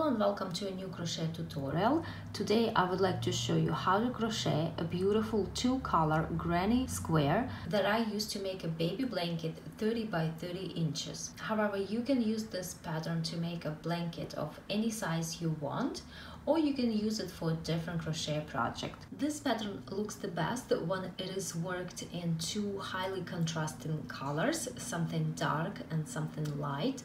Hello and welcome to a new crochet tutorial. Today I would like to show you how to crochet a beautiful two color granny square that I used to make a baby blanket 30 by 30 inches. However, you can use this pattern to make a blanket of any size you want or you can use it for a different crochet project. This pattern looks the best when it is worked in two highly contrasting colors, something dark and something light.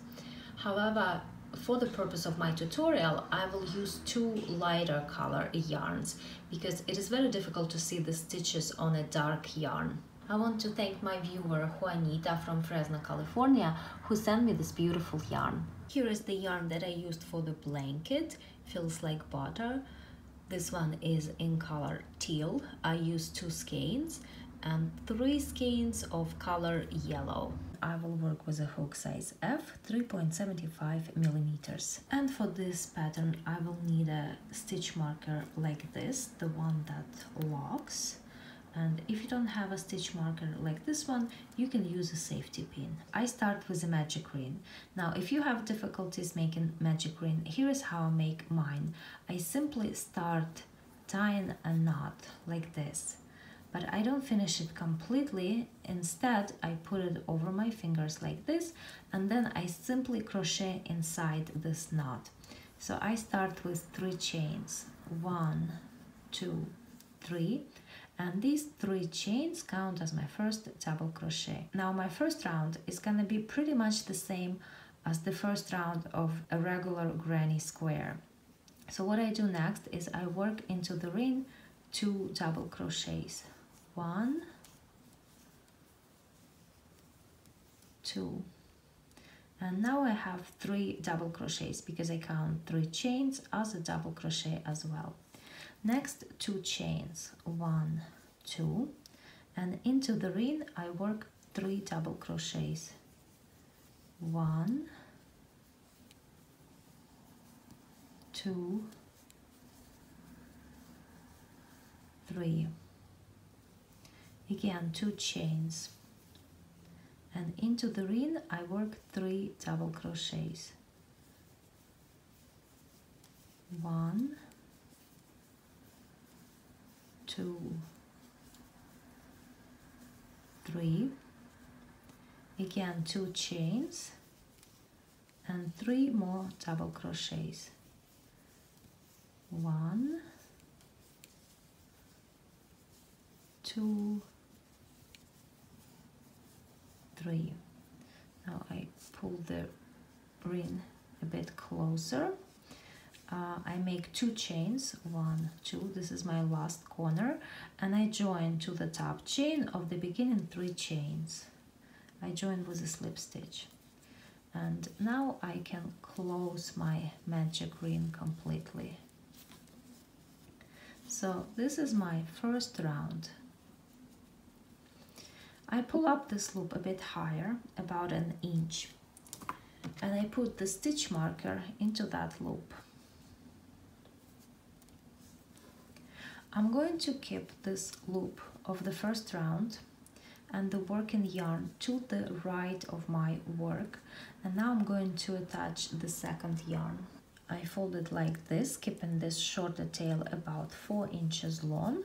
However, for the purpose of my tutorial, I will use two lighter color yarns because it is very difficult to see the stitches on a dark yarn. I want to thank my viewer Juanita from Fresno, California, who sent me this beautiful yarn. Here is the yarn that I used for the blanket, Feels Like Butta. This one is in color teal. I used two skeins and three skeins of color yellow. I will work with a hook size F 3.75 millimeters. And for this pattern I will need a stitch marker like this the one that locks. And if you don't have a stitch marker like this one you can use a safety pin. I start with a magic ring. Now if you have difficulties making magic ring here is how I make mine. I simply start tying a knot like this but I don't finish it completely. Instead, I put it over my fingers like this and then I simply crochet inside this knot. So I start with three chains, one, two, three, and these three chains count as my first double crochet. Now my first round is gonna be pretty much the same as the first round of a regular granny square. So what I do next is I work into the ring two double crochets one two. And now I have three double crochets because I count three chains as a double crochet as well. Next two chains. One two. And into the ring I work three double crochets. One two three again two chains. And into the ring I work three double crochets. One two three. Again two chains. And three more double crochets. One two three. Now I pull the ring a bit closer. Uh, I make two chains one two this is my last corner and I join to the top chain of the beginning three chains. I join with a slip stitch. And now I can close my magic ring completely. So this is my first round I pull up this loop a bit higher, about an inch, and I put the stitch marker into that loop. I'm going to keep this loop of the first round and the working yarn to the right of my work and now I'm going to attach the second yarn. I fold it like this, keeping this shorter tail about 4 inches long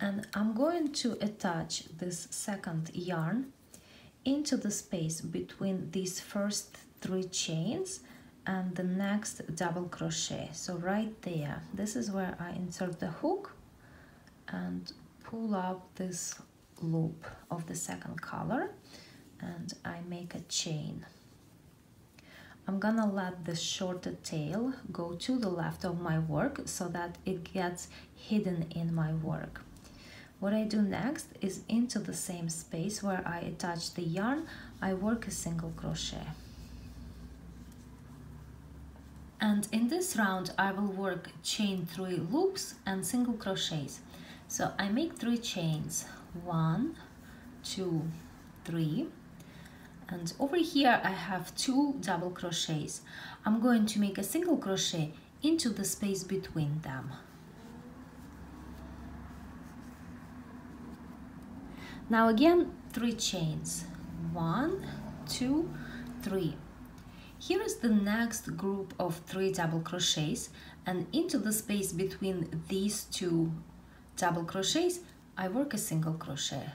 and I'm going to attach this second yarn into the space between these first three chains and the next double crochet. So right there this is where I insert the hook and pull up this loop of the second color and I make a chain. I'm gonna let the shorter tail go to the left of my work so that it gets hidden in my work what I do next is into the same space where I attach the yarn, I work a single crochet. And in this round, I will work chain three loops and single crochets. So I make three chains, one, two, three. And over here, I have two double crochets. I'm going to make a single crochet into the space between them. Now again, three chains. One, two, three. Here is the next group of three double crochets and into the space between these two double crochets I work a single crochet.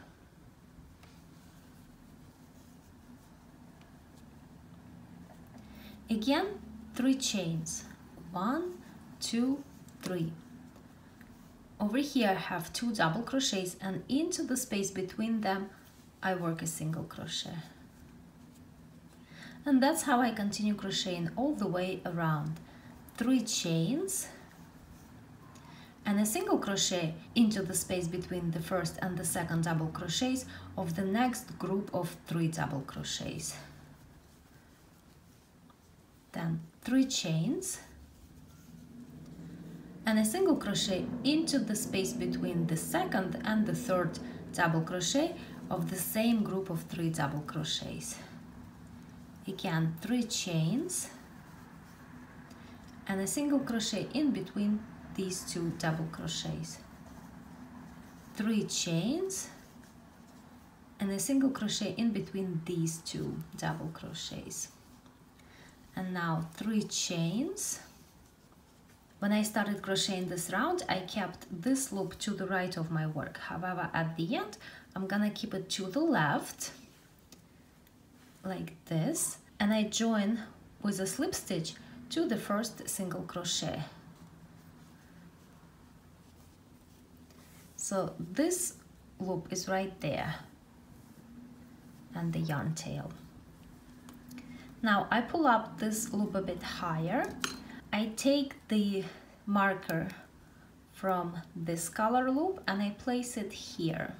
Again, three chains. One, two, three. Over here I have two double crochets and into the space between them I work a single crochet. And that's how I continue crocheting all the way around. Three chains and a single crochet into the space between the first and the second double crochets of the next group of three double crochets then three chains and a single crochet into the space between the second and the third double crochet of the same group of three double crochets. Again three chains and a single crochet in between these two double crochets. Three chains and a single crochet in between these two double crochets. And now three chains when I started crocheting this round I kept this loop to the right of my work however at the end I'm gonna keep it to the left like this and I join with a slip stitch to the first single crochet so this loop is right there and the yarn tail now I pull up this loop a bit higher. I take the marker from this color loop and I place it here.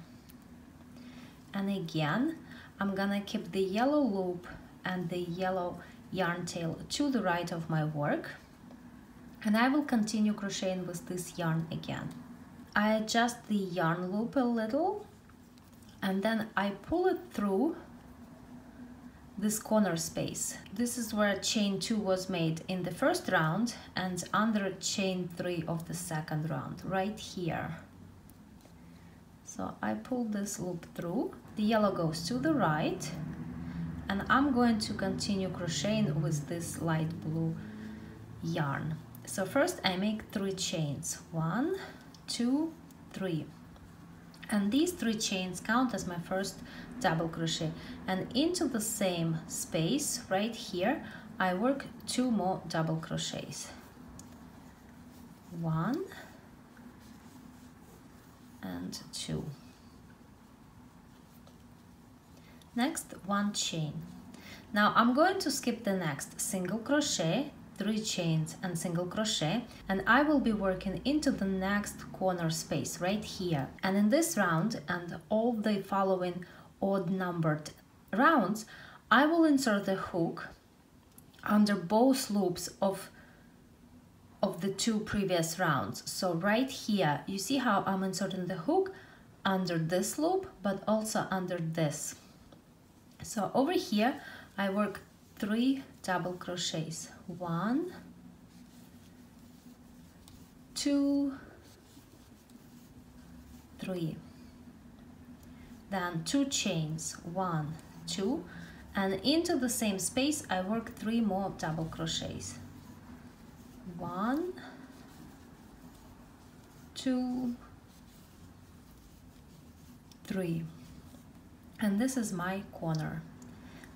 And again, I'm gonna keep the yellow loop and the yellow yarn tail to the right of my work. And I will continue crocheting with this yarn again. I adjust the yarn loop a little and then I pull it through this corner space. This is where chain 2 was made in the first round and under chain 3 of the second round, right here. So I pull this loop through, the yellow goes to the right and I'm going to continue crocheting with this light blue yarn. So first I make three chains, one, two, three and these three chains count as my first double crochet. And into the same space right here I work two more double crochets. One and two. Next one chain. Now I'm going to skip the next single crochet three chains and single crochet and I will be working into the next corner space right here. And in this round and all the following odd numbered rounds I will insert the hook under both loops of of the two previous rounds. So right here you see how I'm inserting the hook under this loop but also under this. So over here I work three double crochets one two three. Then two chains one two and into the same space I work three more double crochets. One two three. And this is my corner.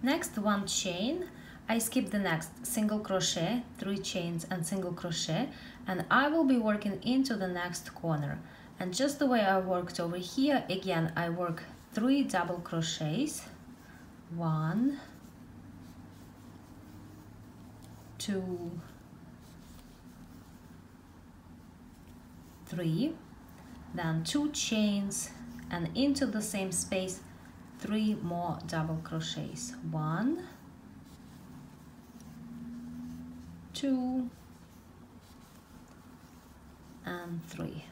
Next one chain I skip the next single crochet three chains and single crochet and I will be working into the next corner. And just the way I worked over here again I work three double crochets. One two three then two chains and into the same space three more double crochets. One two and three.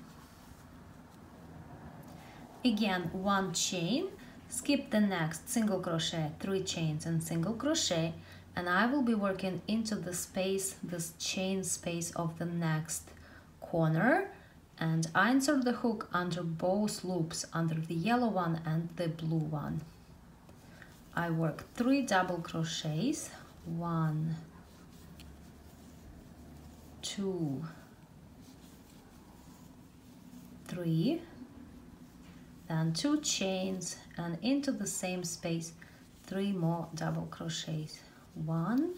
Again one chain. Skip the next single crochet three chains and single crochet and I will be working into the space this chain space of the next corner and I insert the hook under both loops under the yellow one and the blue one. I work three double crochets one two three then two chains and into the same space three more double crochets. One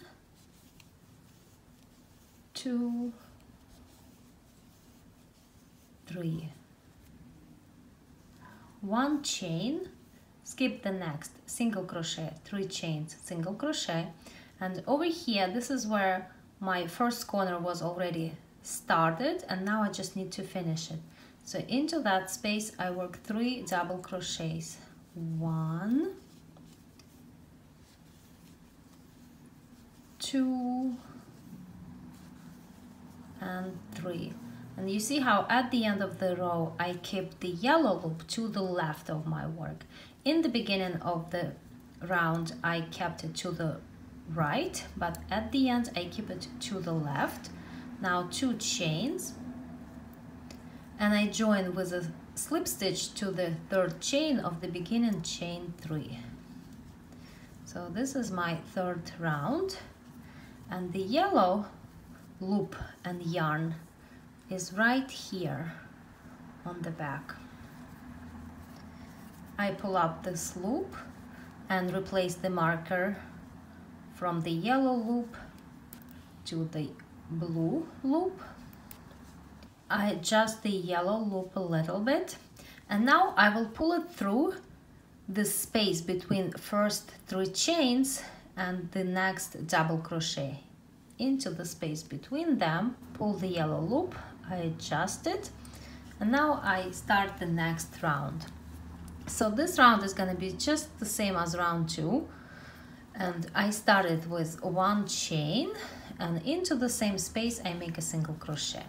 two three. One chain skip the next single crochet three chains single crochet. And over here this is where my first corner was already started and now I just need to finish it. So into that space I work three double crochets. One two and three. And you see how at the end of the row I keep the yellow loop to the left of my work. In the beginning of the round I kept it to the right but at the end I keep it to the left. Now two chains. And I join with a slip stitch to the third chain of the beginning chain three. So this is my third round. And the yellow loop and yarn is right here on the back. I pull up this loop and replace the marker from the yellow loop to the blue loop. I adjust the yellow loop a little bit. And now I will pull it through the space between first three chains and the next double crochet. Into the space between them pull the yellow loop I adjust it. And now I start the next round. So this round is going to be just the same as round two and I started with one chain and into the same space I make a single crochet.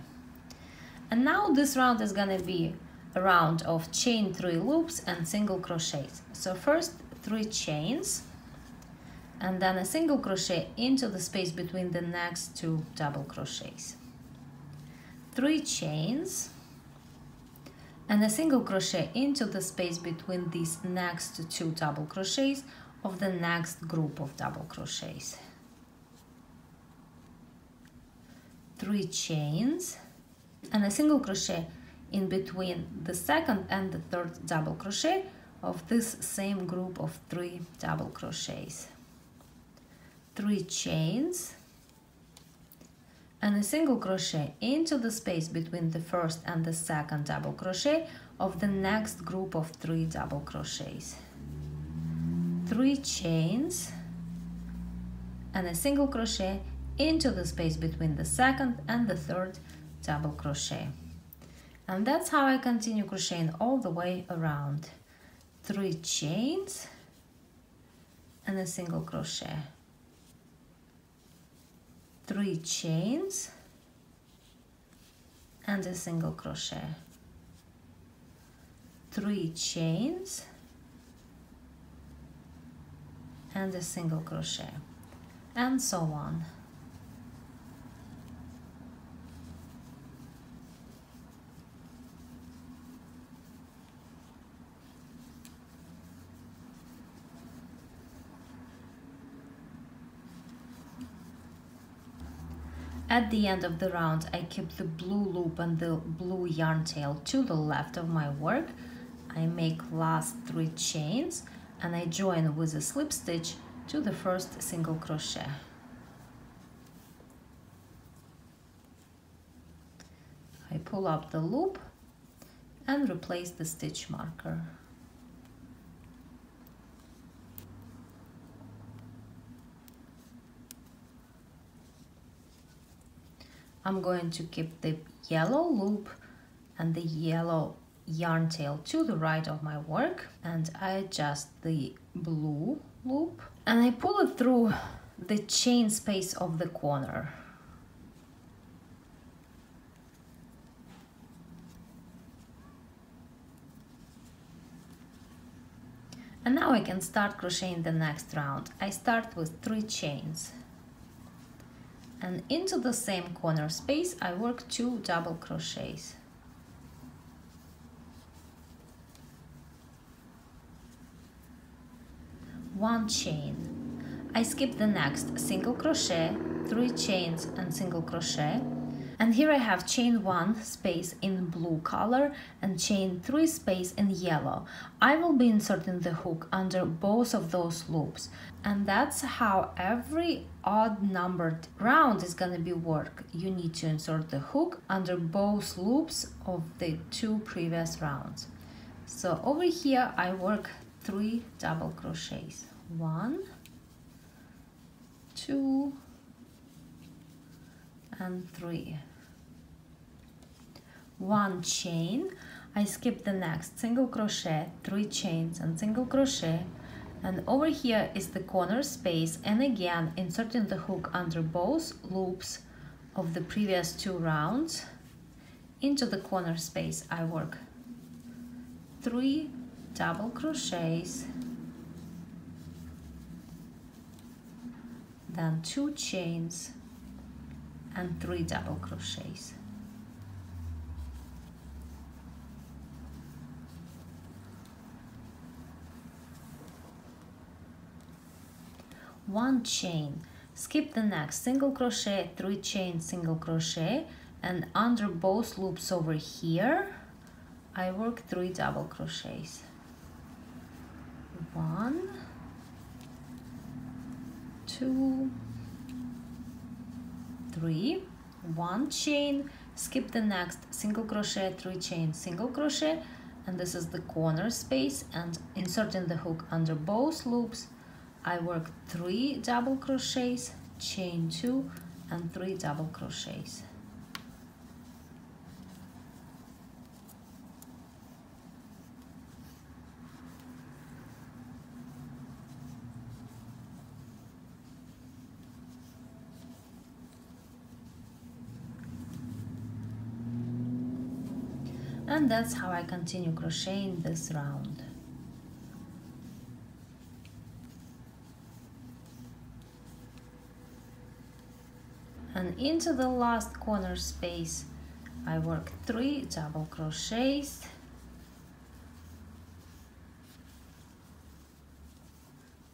And now this round is gonna be a round of chain three loops and single crochets. So first three chains and then a single crochet into the space between the next two double crochets. Three chains and a single crochet into the space between these next two double crochets of the next group of double crochets. Three chains and a single crochet in between the second and the third double crochet of this same group of three double crochets. Three chains and a single crochet into the space between the first and the second double crochet of the next group of three double crochets three chains and a single crochet into the space between the second and the third double crochet. And that's how I continue crocheting all the way around. Three chains and a single crochet. Three chains and a single crochet. Three chains and a single crochet and so on At the end of the round, I keep the blue loop and the blue yarn tail to the left of my work. I make last three chains and I join with a slip stitch to the first single crochet. I pull up the loop and replace the stitch marker. I'm going to keep the yellow loop and the yellow yarn tail to the right of my work and I adjust the blue loop and I pull it through the chain space of the corner. And now I can start crocheting the next round. I start with three chains. And into the same corner space I work two double crochets. One chain I skip the next single crochet, 3 chains and single crochet and here I have chain 1 space in blue color and chain 3 space in yellow. I will be inserting the hook under both of those loops and that's how every odd numbered round is gonna be work. You need to insert the hook under both loops of the two previous rounds. So over here I work three double crochets. One, two, and three. One chain. I skip the next. Single crochet three chains and single crochet. And over here is the corner space and again inserting the hook under both loops of the previous two rounds into the corner space I work. Three double crochets then two chains and three double crochets. One chain. Skip the next. Single crochet three chain single crochet. And under both loops over here I work three double crochets. One two three. One chain skip the next. Single crochet three chain single crochet. And this is the corner space and inserting the hook under both loops. I work three double crochets chain two and three double crochets and that's how I continue crocheting this round. And into the last corner space I work three double crochets.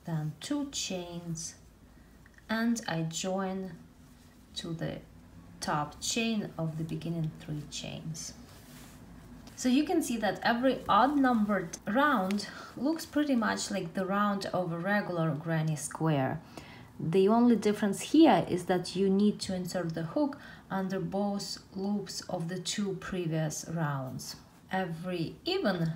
Then two chains. And I join to the top chain of the beginning three chains so you can see that every odd numbered round looks pretty much like the round of a regular granny square the only difference here is that you need to insert the hook under both loops of the two previous rounds. Every even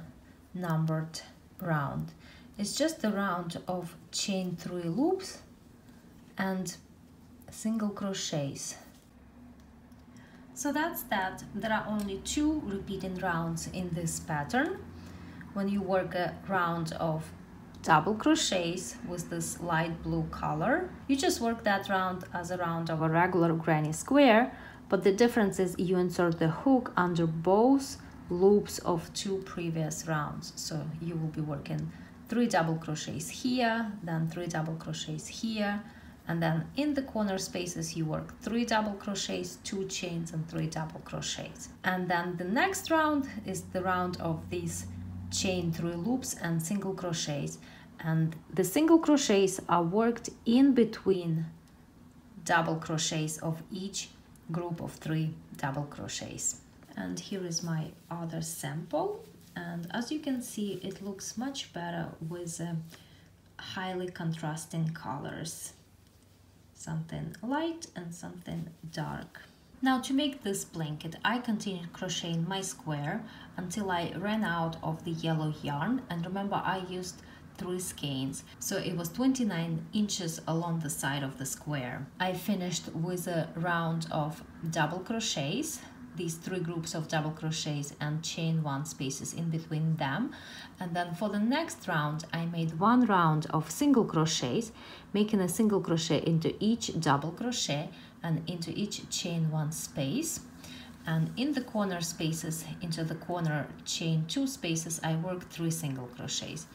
numbered round is just a round of chain three loops and single crochets. So that's that. There are only two repeating rounds in this pattern. When you work a round of double crochets with this light blue color. You just work that round as a round of a regular granny square, but the difference is you insert the hook under both loops of two previous rounds. So you will be working three double crochets here, then three double crochets here, and then in the corner spaces you work three double crochets, two chains and three double crochets. And then the next round is the round of these chain three loops and single crochets. And the single crochets are worked in between double crochets of each group of three double crochets. And here is my other sample. And as you can see it looks much better with uh, highly contrasting colors something light and something dark. Now to make this blanket, I continued crocheting my square until I ran out of the yellow yarn. And remember I used three skeins so it was 29 inches along the side of the square. I finished with a round of double crochets these three groups of double crochets and chain one spaces in between them. And then for the next round I made one round of single crochets making a single crochet into each double crochet and into each chain one space. And in the corner spaces into the corner chain two spaces I worked three single crochets.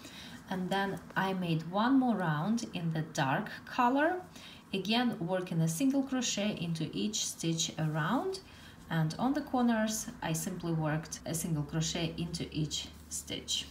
And then I made one more round in the dark color. Again working a single crochet into each stitch around and on the corners I simply worked a single crochet into each stitch